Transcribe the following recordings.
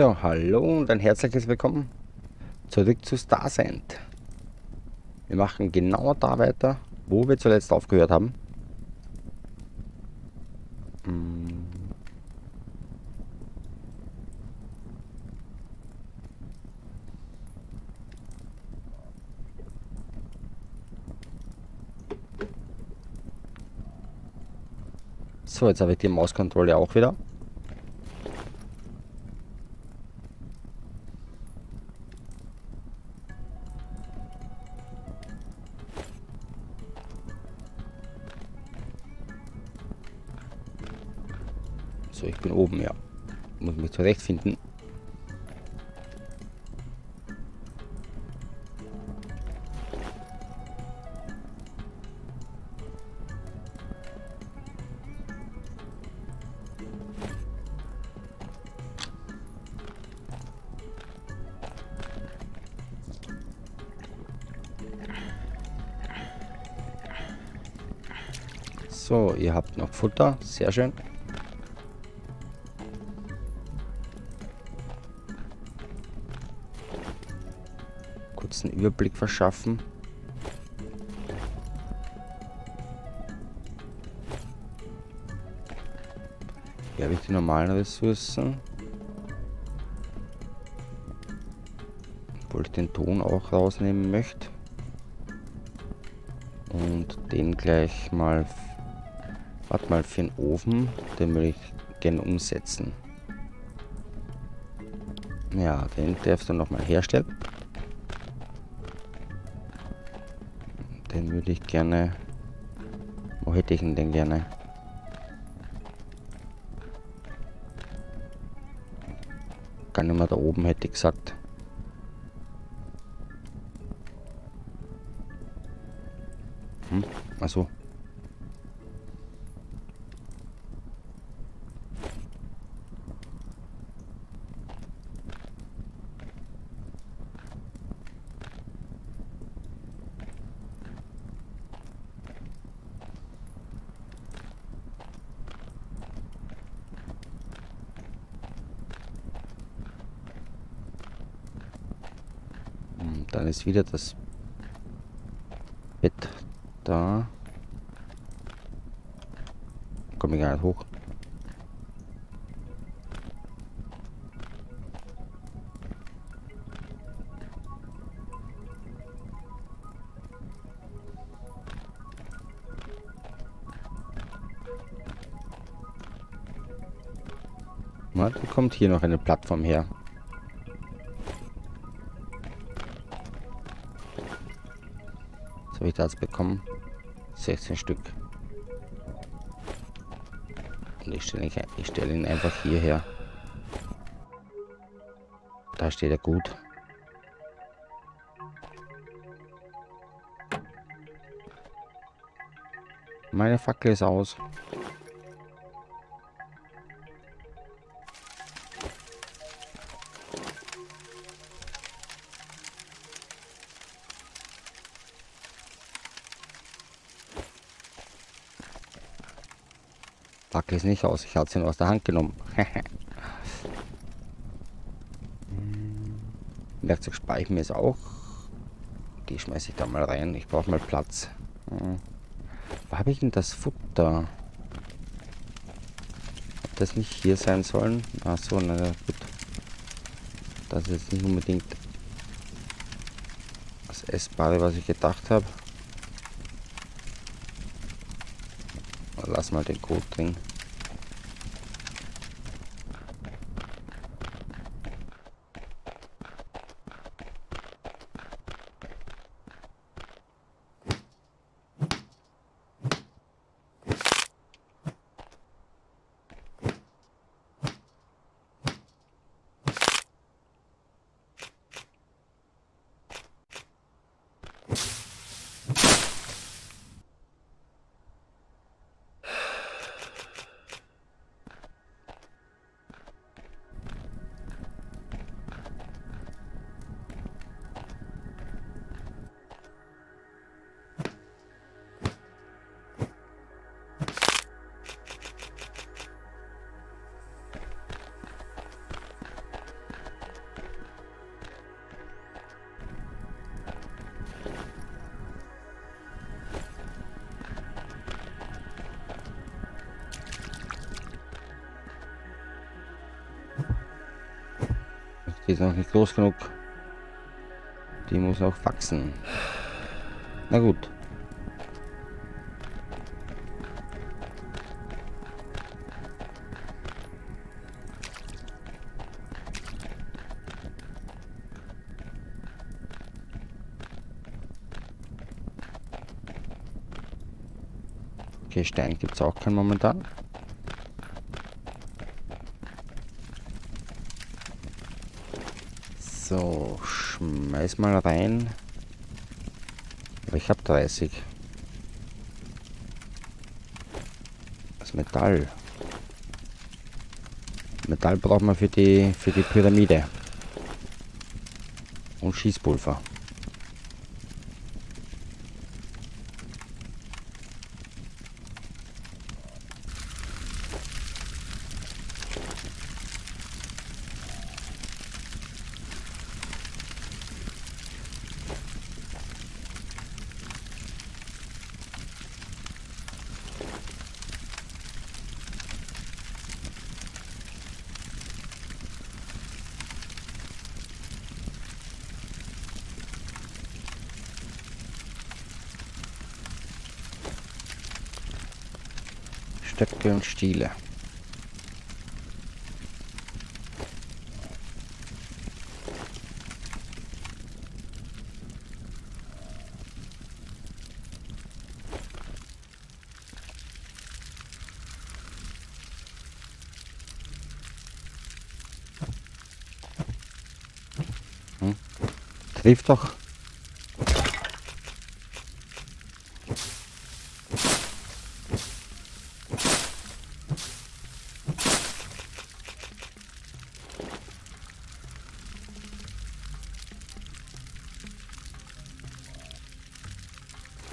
Ja, hallo und ein herzliches Willkommen zurück zu Starsend. Wir machen genau da weiter, wo wir zuletzt aufgehört haben. So, jetzt habe ich die Mauskontrolle auch wieder. Zurechtfinden. So, ihr habt noch Futter. Sehr schön. Überblick verschaffen. Hier habe ich die normalen Ressourcen. Obwohl ich den Ton auch rausnehmen möchte. Und den gleich mal Warte mal, für den Ofen, den will ich gerne umsetzen. Ja, den darfst du nochmal herstellen. Würde ich gerne... Wo hätte ich ihn denn gerne? Gar nicht mehr da oben, hätte ich gesagt. Dann ist wieder das Bett da. Komme ich gar nicht hoch. Mal, kommt hier noch eine Plattform her. Habe ich das bekommen? 16 Stück. Und ich stelle ich stell ihn einfach hierher. Da steht er gut. Meine Fackel ist aus. Fackel ist nicht aus. Ich habe sie nur aus der Hand genommen. Werkzeug speichern ist auch. Die schmeiße ich da mal rein. Ich brauche mal Platz. Hm. Wo habe ich denn das Futter? Hat das nicht hier sein sollen? Ach so, na gut. Das ist nicht unbedingt das Essbare, was ich gedacht habe. Lass mal den Code drin. Ist noch nicht groß genug. Die muss auch wachsen. Na gut. Okay, Stein gibt es auch keinen momentan. So, schmeiß mal rein. Ich habe 30. Das Metall. Metall braucht man für die für die Pyramide. Und Schießpulver. Stöcke und Stiele. Hm? Trifft doch.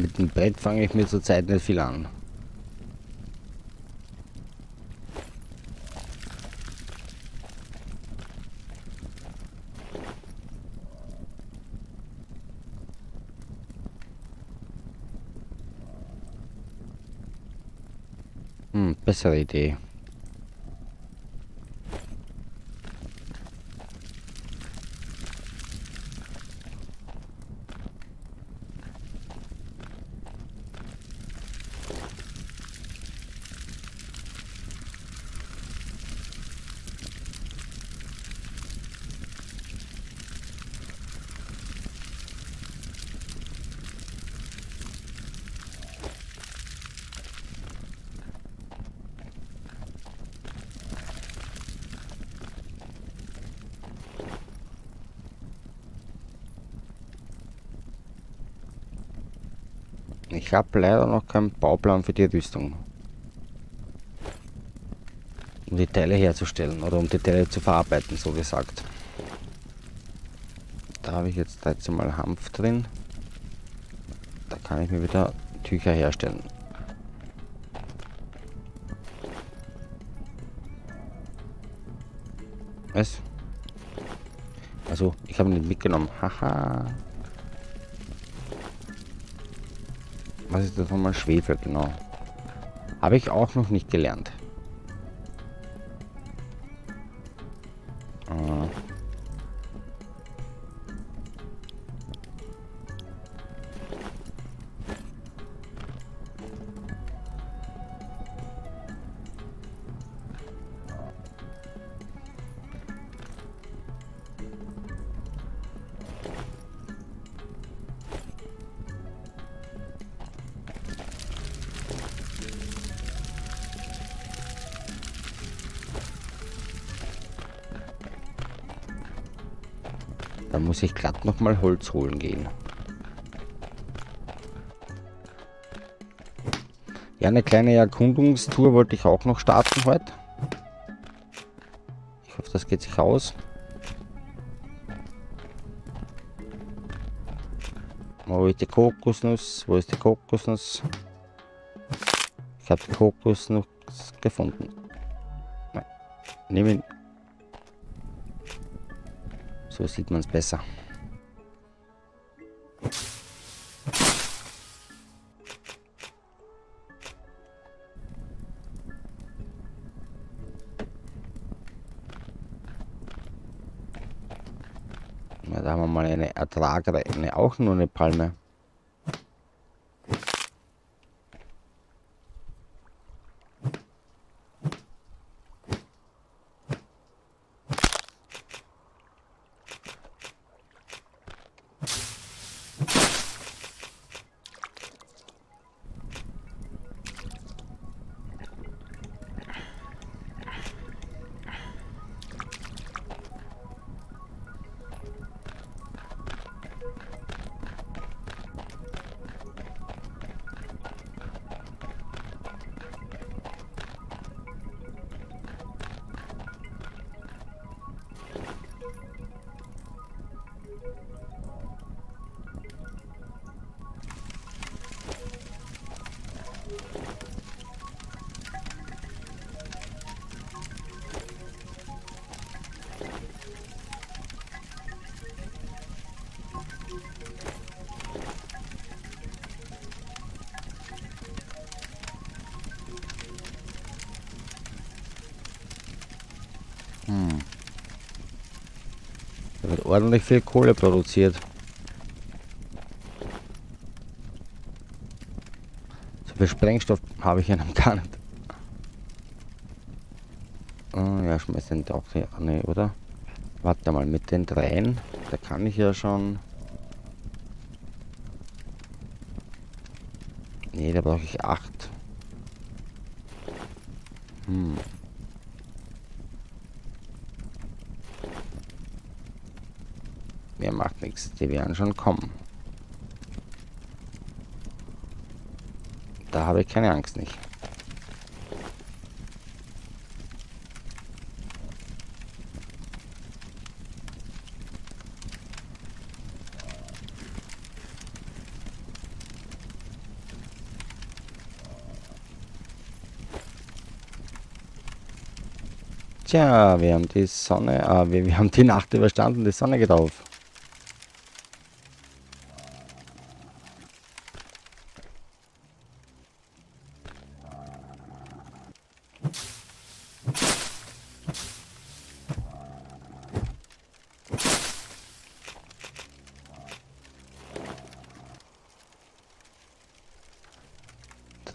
Mit dem Brett fange ich mir zurzeit nicht viel an. Hm, bessere Idee. Ich habe leider noch keinen Bauplan für die Rüstung. Um die Teile herzustellen oder um die Teile zu verarbeiten, so gesagt. Da habe ich jetzt 13 mal Hanf drin. Da kann ich mir wieder Tücher herstellen. Was? Also, ich habe ihn nicht mitgenommen. Haha. Was ist das nochmal? Schwefel, genau. Habe ich auch noch nicht gelernt. Da muss ich glatt nochmal Holz holen gehen. Ja, eine kleine Erkundungstour wollte ich auch noch starten heute. Ich hoffe, das geht sich aus. Wo ist die Kokosnuss? Wo ist die Kokosnuss? Ich habe die Kokosnuss gefunden. Nein. Nehmen. So sieht man es besser. Ja, da haben wir mal eine ertragreine, auch nur eine Palme. Ordentlich viel Kohle produziert. So viel Sprengstoff habe ich ja noch gar nicht. Oh, ja, schmeiß den doch hier. Ne, oder? Warte mal, mit den dreien, da kann ich ja schon... Ne, da brauche ich acht. Hm. Mir macht nichts, die werden schon kommen. Da habe ich keine Angst nicht. Tja, wir haben die Sonne, äh, wir, wir haben die Nacht überstanden, die Sonne geht auf.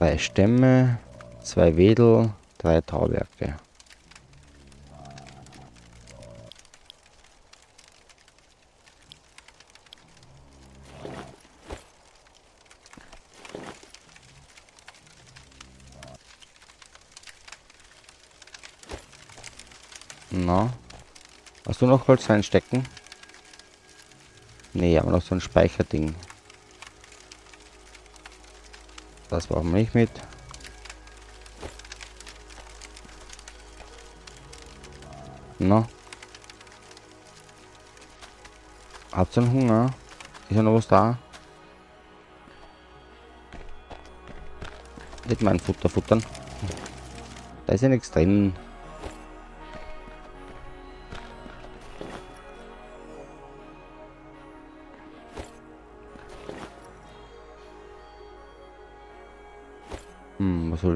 Drei Stämme, zwei Wedel, drei Tauwerke. Na, hast du noch Holz reinstecken? Nee, aber noch so ein Speicherding. Das brauchen wir nicht mit. Na? Habt ihr Hunger? Ist ja noch was da? Nicht mein Futter futtern. Da ist ja nichts drin.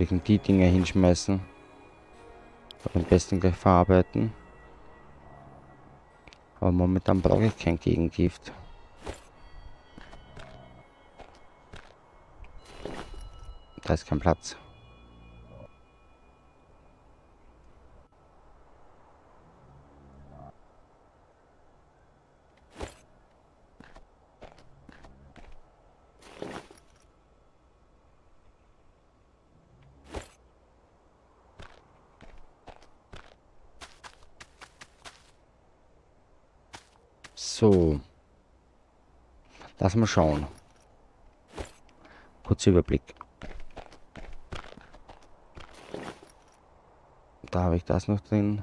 Denn die Dinge hinschmeißen? Am besten gleich verarbeiten. Aber momentan brauche ich kein Gegengift. Da ist kein Platz. So. Lass mal schauen. Kurzer Überblick. Da habe ich das noch drin.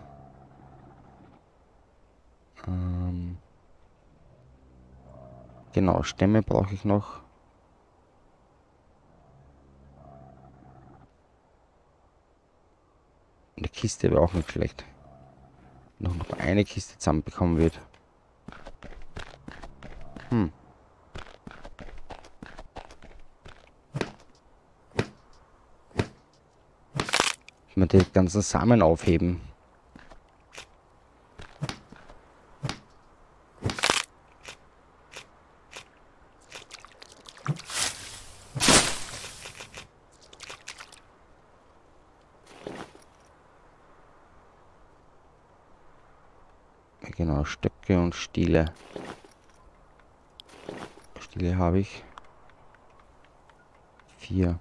Ähm genau, Stämme brauche ich noch. Eine Kiste wäre auch nicht schlecht. Noch, noch eine Kiste zusammenbekommen wird. Hm. Mal die ganzen Samen aufheben. Genau, Stöcke und Stiele. Stiele habe ich. Vier.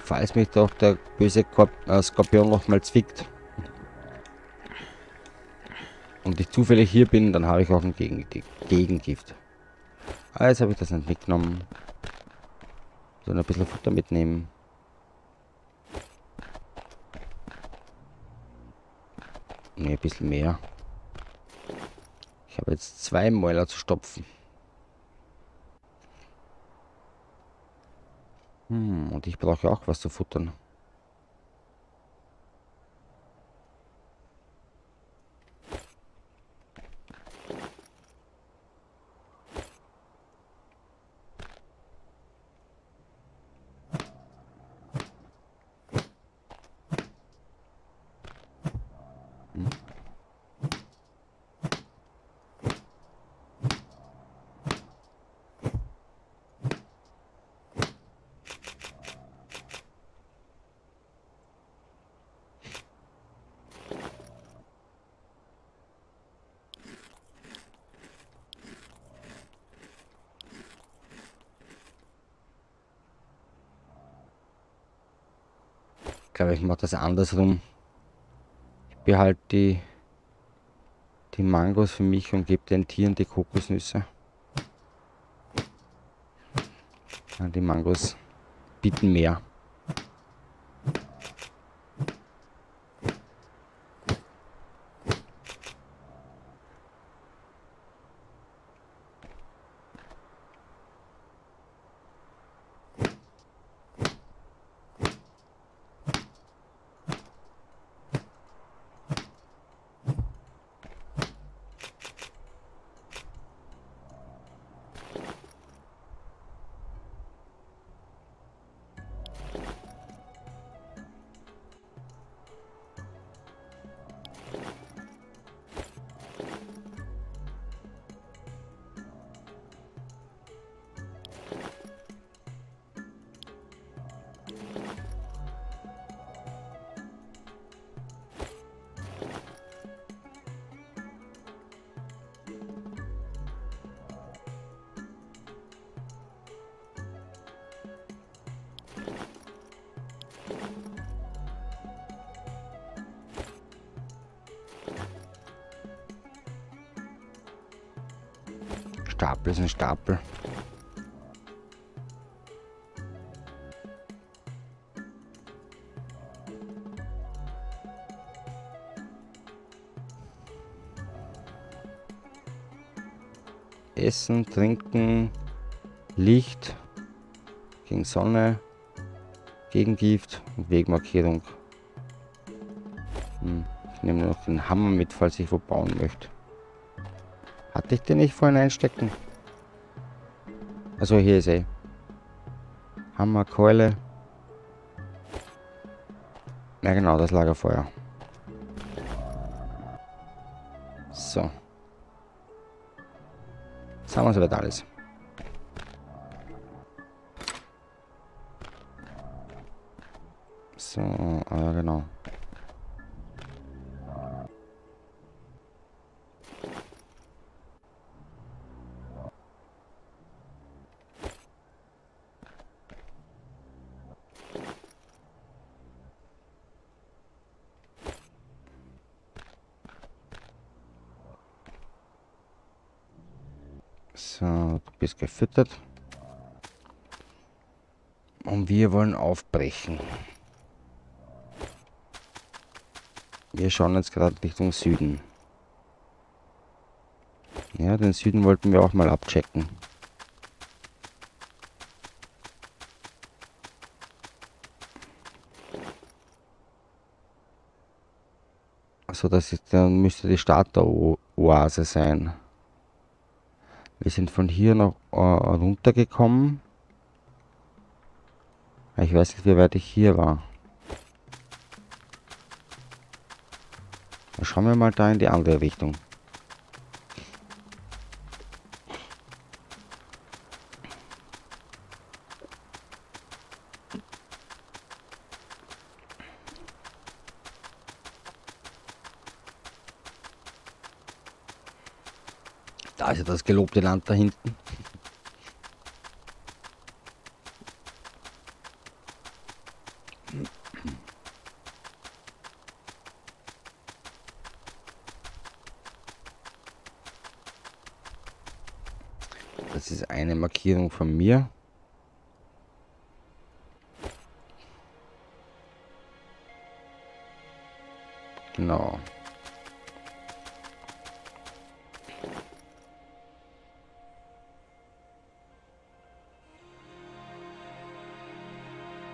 Falls mich doch der böse Korb äh, Skorpion noch mal zwickt und ich zufällig hier bin, dann habe ich auch ein Gegen Gegengift. Also habe ich das nicht mitgenommen. Sondern ein bisschen Futter mitnehmen. Ne, ein bisschen mehr. Ich habe jetzt zwei Mäuler zu stopfen. Hm, und ich brauche auch was zu futtern. Glaube, ich mache das andersrum. Ich behalte die, die Mangos für mich und gebe den Tieren die Kokosnüsse. Die Mangos bieten mehr. Stapel ist ein Stapel. Essen, Trinken, Licht gegen Sonne, Gegengift und Wegmarkierung. Hm, ich nehme noch den Hammer mit, falls ich wo bauen möchte. Hatte ich den nicht vorhin einstecken? Also hier ist er. Hammer, Keule. Ja genau, das Lagerfeuer. So. Jetzt haben So, du bist gefüttert. Und wir wollen aufbrechen. Wir schauen jetzt gerade Richtung Süden. Ja, den Süden wollten wir auch mal abchecken. Also das ist, dann müsste die Starter-Oase sein. Wir sind von hier noch äh, runtergekommen. Ich weiß nicht, wie weit ich hier war. Schauen wir mal da in die andere Richtung. Da ist ja das gelobte Land da hinten.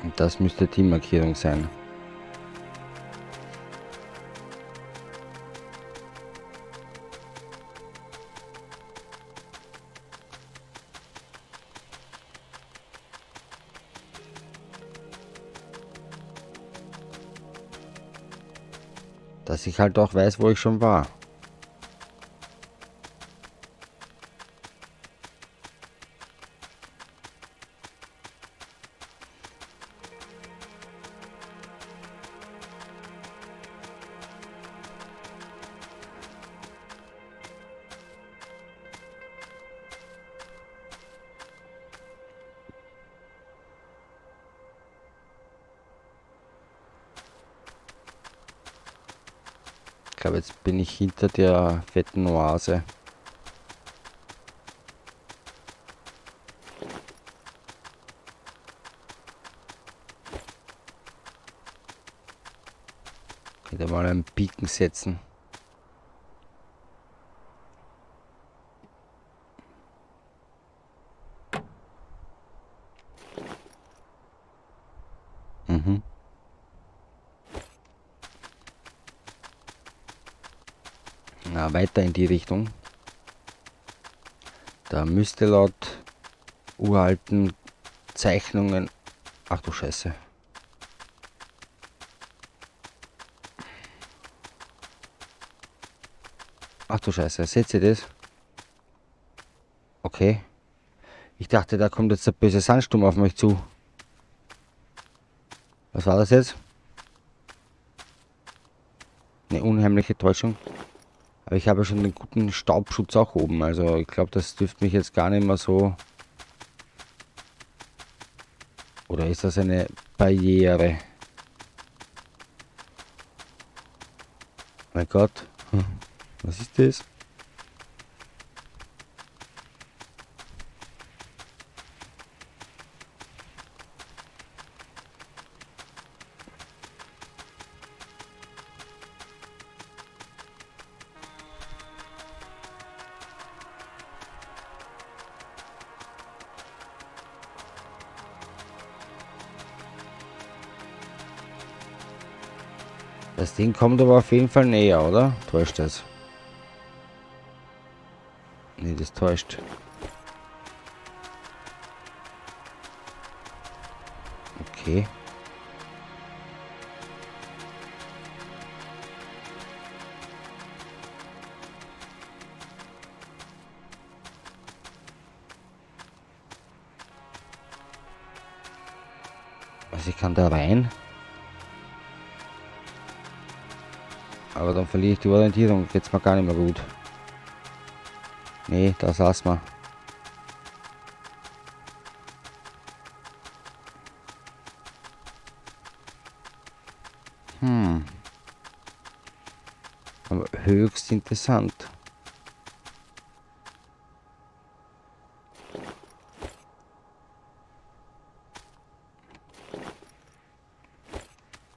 Und das müsste die Markierung sein. Dass ich halt auch weiß, wo ich schon war. Hinter der fetten Oase. Könnte mal einen Piken setzen. Mhm. Na, weiter in die Richtung. Da müsste laut uralten Zeichnungen... Ach du Scheiße. Ach du Scheiße, seht ihr das? Okay. Ich dachte, da kommt jetzt der böse Sandsturm auf mich zu. Was war das jetzt? Eine unheimliche Täuschung. Aber ich habe schon den guten Staubschutz auch oben. Also ich glaube, das dürfte mich jetzt gar nicht mehr so... Oder ist das eine Barriere? Mein Gott. Hm. Was ist das? Ding kommt aber auf jeden Fall näher, oder? Täuscht das? Nee, das täuscht. Okay. Verliere ich die Orientierung. Geht's mir gar nicht mehr gut. Nee, das lassen wir. Hm. Aber höchst interessant.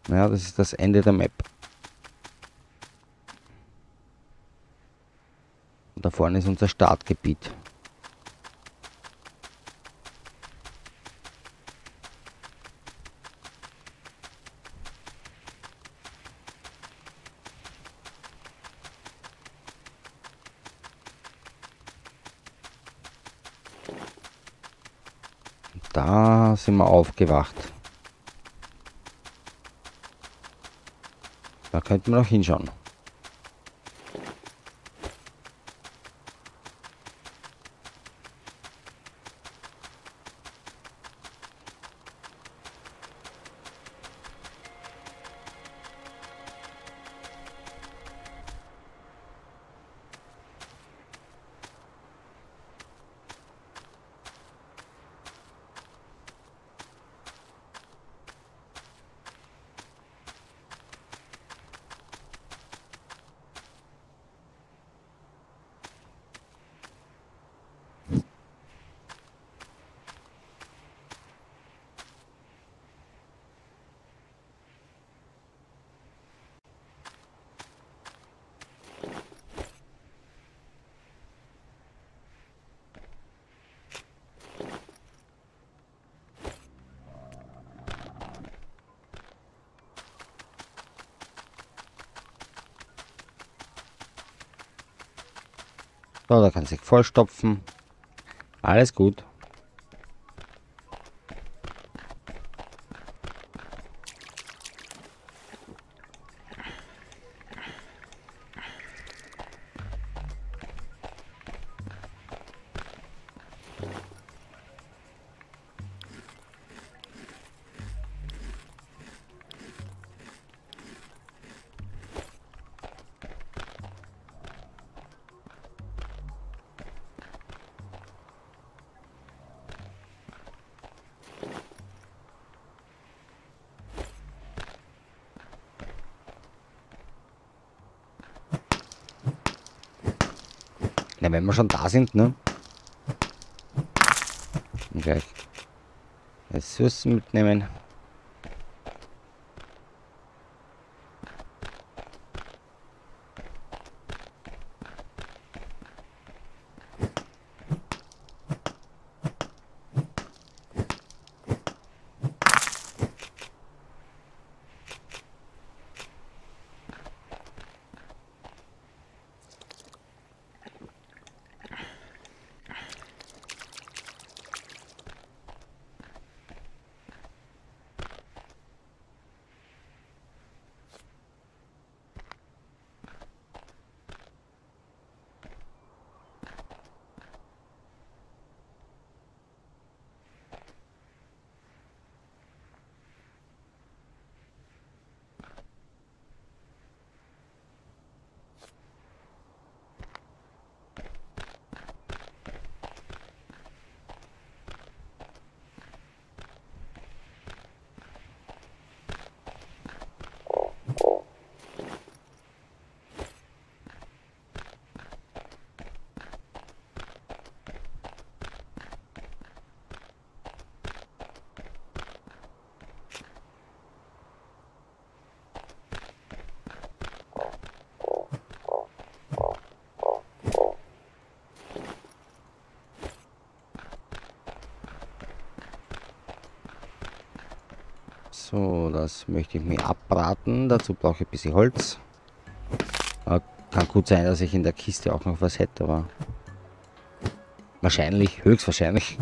Ja, das ist das Ende der Map. Vorne ist unser Startgebiet. Da sind wir aufgewacht. Da könnten wir noch hinschauen. So, da kann sich vollstopfen. Alles gut. Schon da sind, ne? Gleich Ressourcen mitnehmen. So, das möchte ich mir abbraten. Dazu brauche ich ein bisschen Holz. Aber kann gut sein, dass ich in der Kiste auch noch was hätte, aber wahrscheinlich, höchstwahrscheinlich.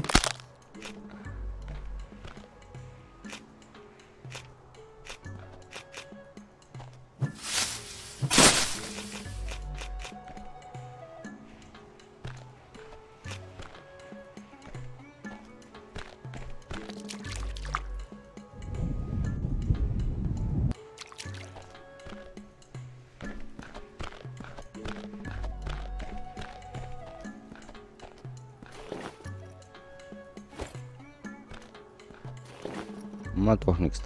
Mal doch nichts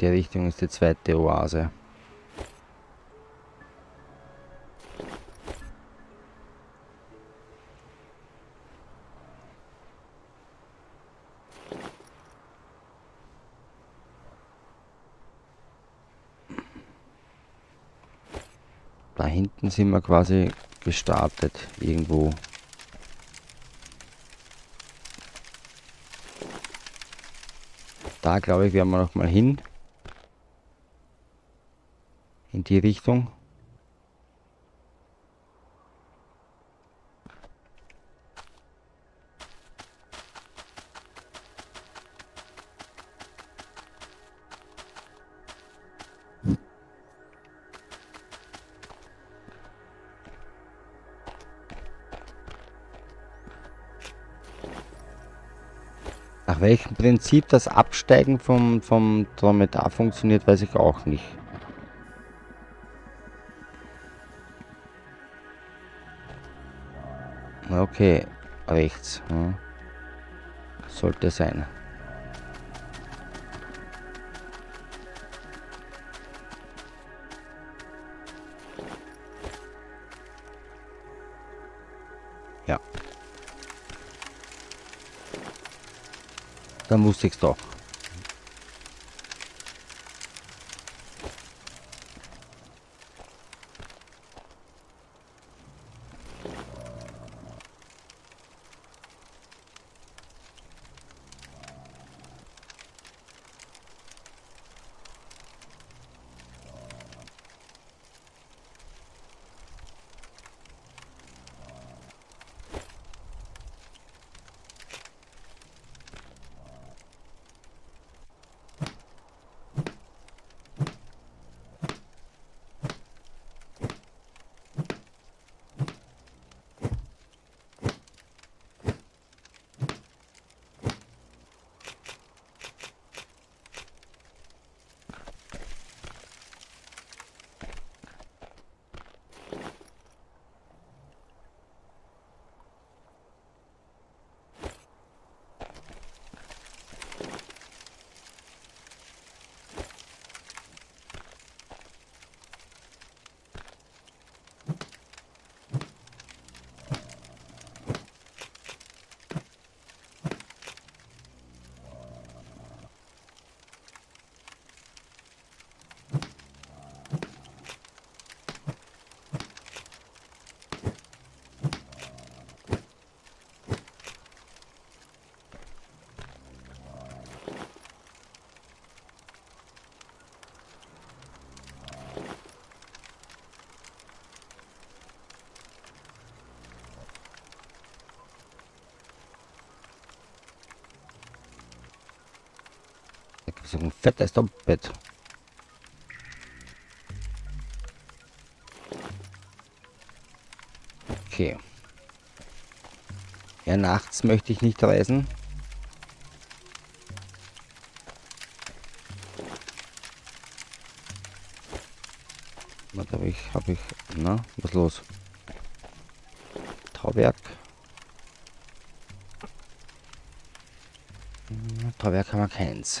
der Richtung ist die zweite Oase. Da hinten sind wir quasi gestartet, irgendwo. Da glaube ich, werden wir noch mal hin. In die Richtung. Nach welchem Prinzip das Absteigen vom, vom Dromedar funktioniert, weiß ich auch nicht. Okay, rechts. Hm. Sollte sein. Ja. Dann wusste ich's doch. Ist ein fettes Doppelbett. Okay. Ja, nachts möchte ich nicht reisen. Was habe ich? Habe ich? Na, was los? Tauwerk. Tauwerk haben wir keins.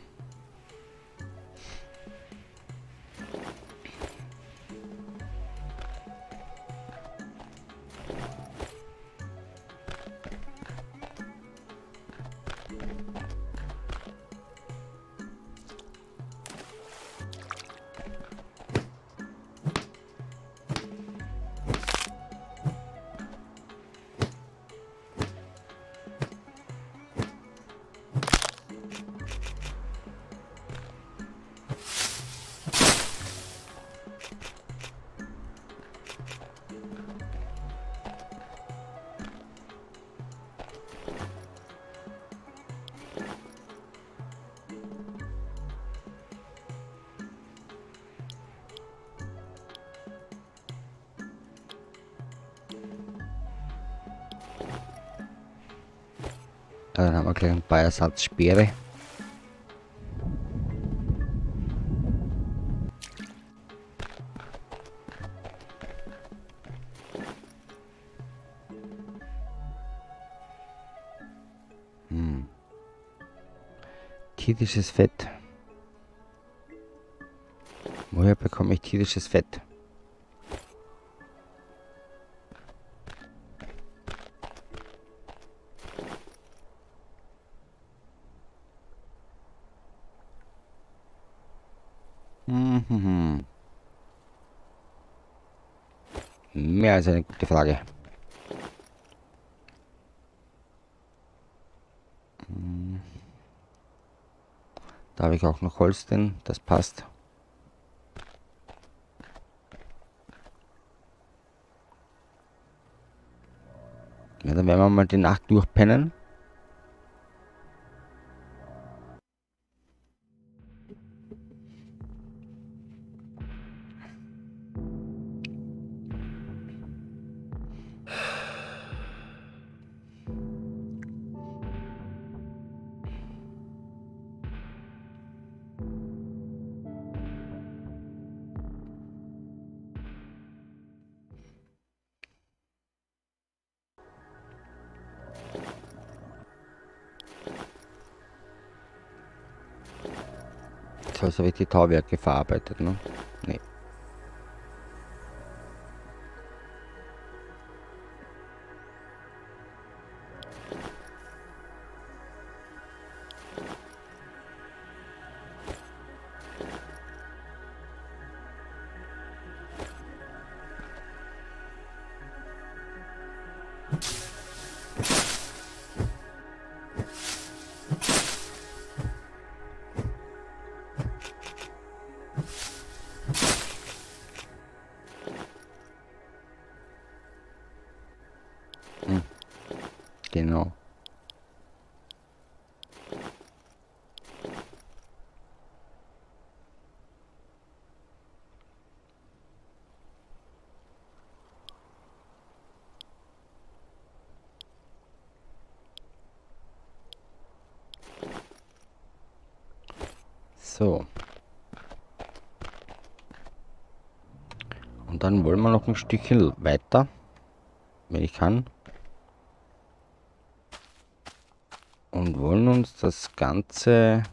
Dann haben wir gleich einen Beiersatz Speere. Hm. Tierisches Fett. Woher bekomme ich tierisches Fett? Mehr als eine gute Frage. Hm. Da habe ich auch noch Holz drin, das passt. Ja, dann werden wir mal die Nacht durchpennen. Habe ich die Tauwerke verarbeitet, ne? So. Und dann wollen wir noch ein Stückchen weiter, wenn ich kann. Und wollen uns das Ganze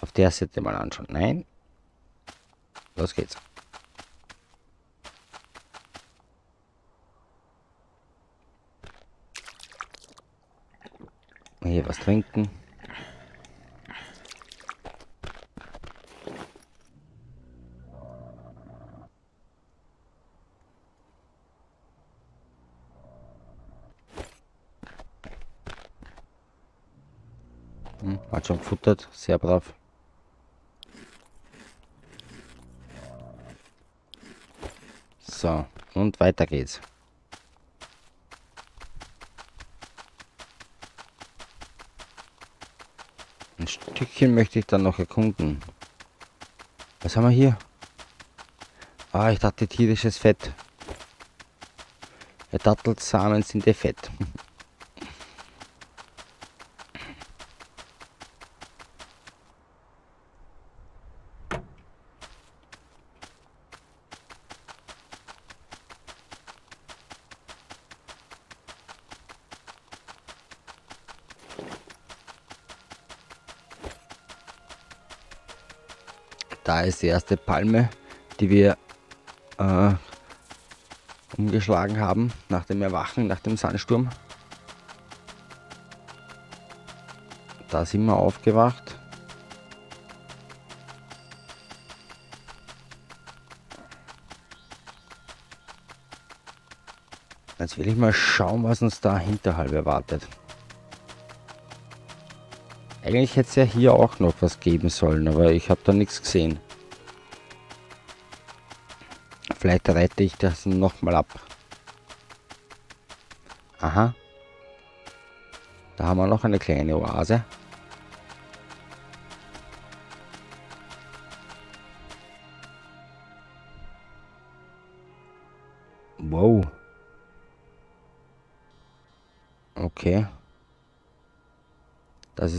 auf der Seite mal anschauen. Nein. Los geht's. Hier was trinken. Hm, hat schon gefuttert, sehr brav. So, und weiter geht's. Ein Stückchen möchte ich dann noch erkunden. Was haben wir hier? Ah, ich dachte tierisches Fett. Dattelsamen sind eh fett. Da ist die erste Palme, die wir äh, umgeschlagen haben nach dem Erwachen, nach dem Sandsturm. Da sind wir aufgewacht. Jetzt will ich mal schauen, was uns da hinterhalb erwartet. Eigentlich hätte es ja hier auch noch was geben sollen, aber ich habe da nichts gesehen. Vielleicht reite ich das nochmal ab. Aha. Da haben wir noch eine kleine Oase.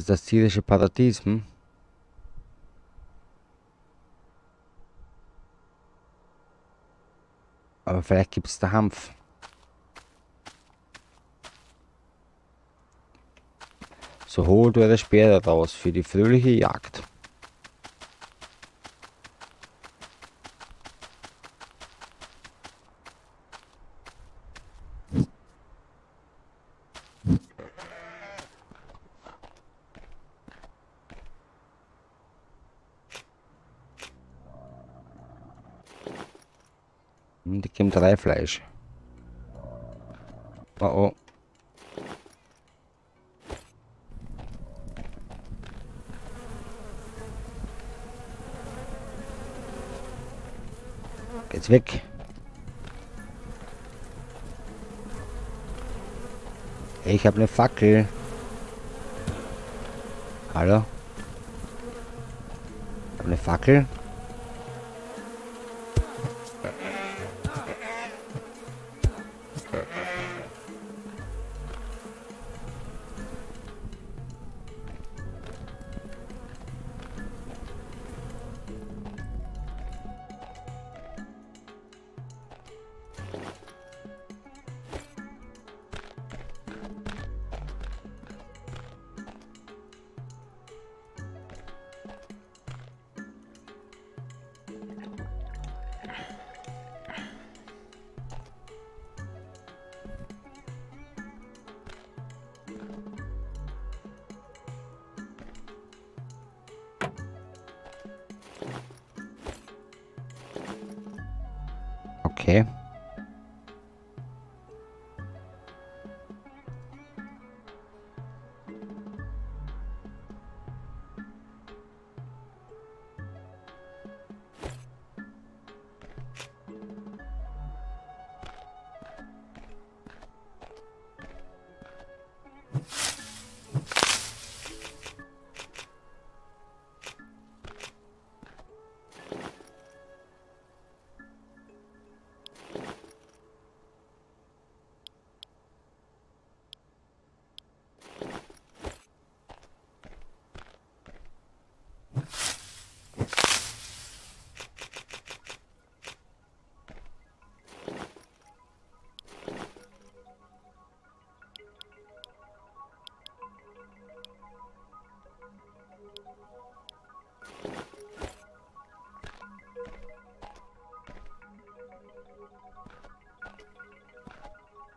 Ist das tierische Paradies, hm? Aber vielleicht gibt es da Hanf. So holt eure Speere raus für die fröhliche Jagd. Und ich gebe drei Fleisch. Oh oh. Geht's weg. Ich habe eine Fackel. Hallo? Ich habe eine Fackel.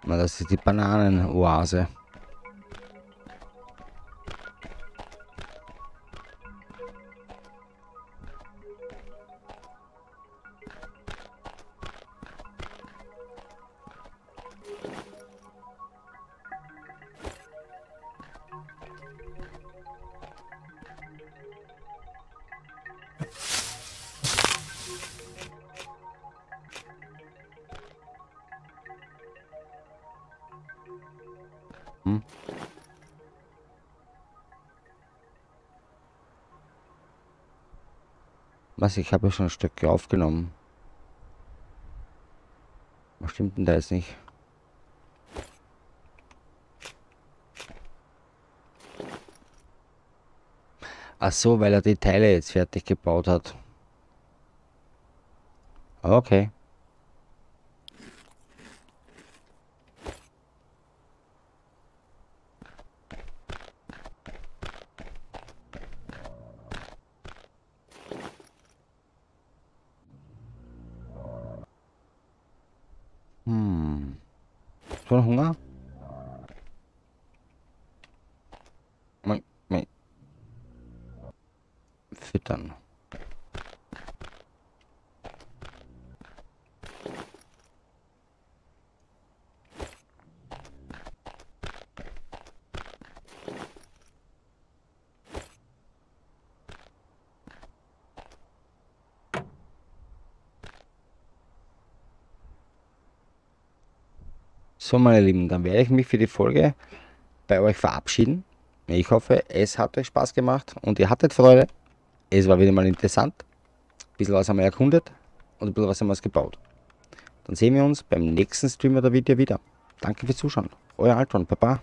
Na, das ist die Bananenoase. Was, ich habe ja schon Stücke aufgenommen. Was stimmt denn da jetzt nicht? Ach so, weil er die Teile jetzt fertig gebaut hat. Okay. Hm. Schon Hunger? Mein, mein. Füttern. So, meine Lieben, dann werde ich mich für die Folge bei euch verabschieden. Ich hoffe, es hat euch Spaß gemacht und ihr hattet Freude. Es war wieder mal interessant. Ein bisschen was haben wir erkundet und ein bisschen was haben wir gebaut. Dann sehen wir uns beim nächsten Stream oder Video wieder. Danke fürs Zuschauen. Euer Altron, Papa.